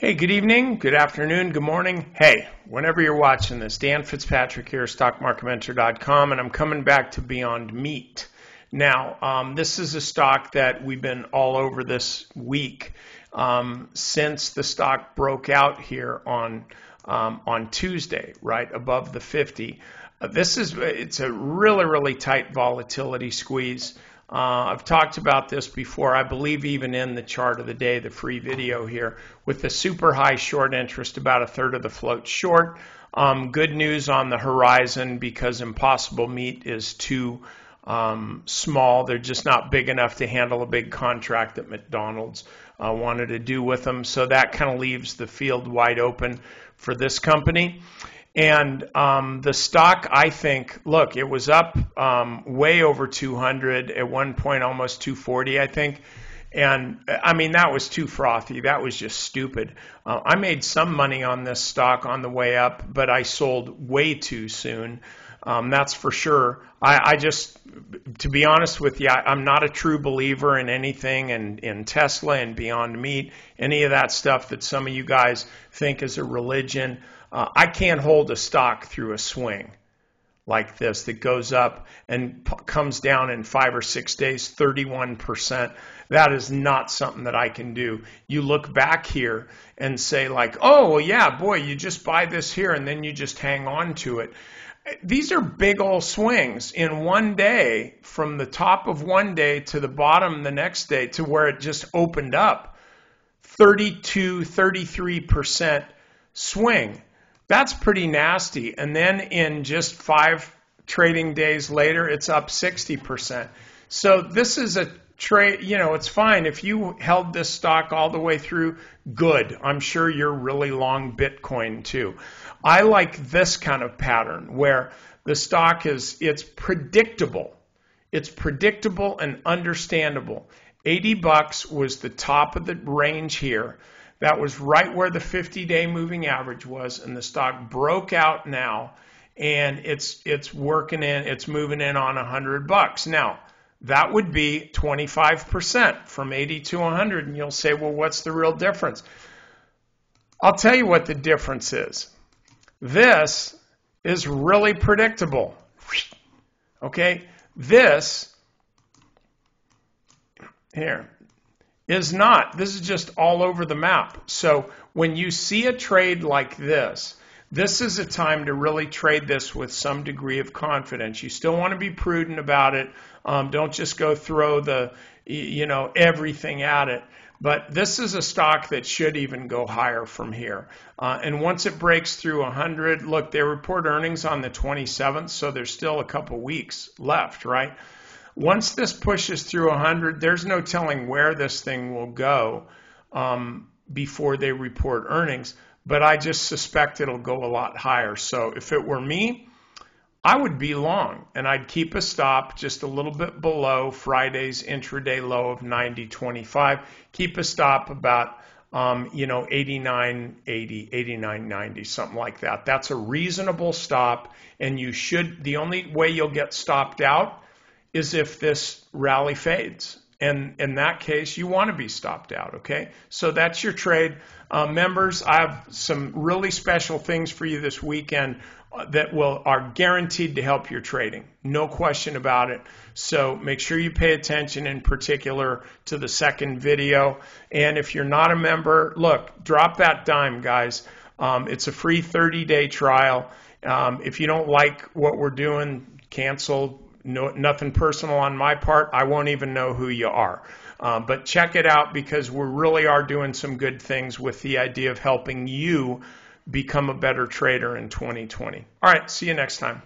Hey, good evening, good afternoon, good morning. Hey, whenever you're watching this, Dan Fitzpatrick here, stockmarketmentor.com, and I'm coming back to Beyond Meat. Now, um, this is a stock that we've been all over this week um, since the stock broke out here on um, on Tuesday, right above the 50. Uh, this is it's a really really tight volatility squeeze. Uh, I've talked about this before, I believe even in the chart of the day, the free video here, with the super high short interest, about a third of the float short. Um, good news on the horizon because Impossible Meat is too um, small. They're just not big enough to handle a big contract that McDonald's uh, wanted to do with them. So that kind of leaves the field wide open for this company. And um, the stock, I think, look, it was up um, way over 200 at one point, almost 240, I think. And I mean, that was too frothy. That was just stupid. Uh, I made some money on this stock on the way up, but I sold way too soon. Um, that's for sure. I, I, just, to be honest with you, I, am not a true believer in anything and in Tesla and Beyond Meat, any of that stuff that some of you guys think is a religion. Uh, I can't hold a stock through a swing like this that goes up and p- comes down in five or six days 31%. That is not something that I can do. You look back here and say, like, oh, well, yeah, boy, you just buy this here and then you just hang on to it. These are big old swings in one day from the top of one day to the bottom the next day to where it just opened up. 32, 33% swing. That's pretty nasty. And then in just five trading days later, it's up 60%. So this is a trade, you know, it's fine. If you held this stock all the way through, good. I'm sure you're really long Bitcoin too. I like this kind of pattern where the stock is, it's predictable. It's predictable and understandable. 80 bucks was the top of the range here. That was right where the 50 day moving average was, and the stock broke out now and it's it's working in, it's moving in on 100 bucks. Now, that would be 25% from 80 to 100 and you'll say, "Well, what's the real difference?" I'll tell you what the difference is. This is really predictable. Okay? This here is not. This is just all over the map. So when you see a trade like this, this is a time to really trade this with some degree of confidence. You still want to be prudent about it. Um, don't just go throw the, you know, everything at it. But this is a stock that should even go higher from here. Uh, and once it breaks through 100, look, they report earnings on the 27th, so there's still a couple weeks left, right? Once this pushes through 100, there's no telling where this thing will go um, before they report earnings. But I just suspect it'll go a lot higher. So if it were me, I would be long and I'd keep a stop just a little bit below Friday's intraday low of 90.25. Keep a stop about um, you know 89.80, 89.90, something like that. That's a reasonable stop, and you should. The only way you'll get stopped out is if this rally fades. And in that case, you want to be stopped out, okay? So that's your trade. Uh, members, I have some really special things for you this weekend uh, that will are guaranteed to help your trading. No question about it. So make sure you pay attention in particular to the second video. And if you're not a member, look, drop that dime, guys. Um, it's a free 30 day trial. Um, if you don't like what we're doing, cancel no, nothing personal on my part. I won't even know who you are. Uh, but check it out because we really are doing some good things with the idea of helping you become a better trader in 2020. All right, see you next time.